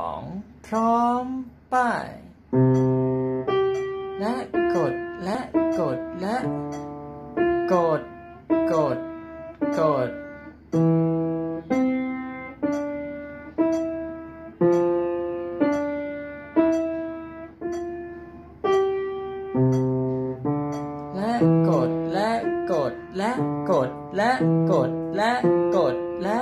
สองพร้อมไป้าย และกดและกดและ กด กด กด และกดและกดและกดและกดและกดและ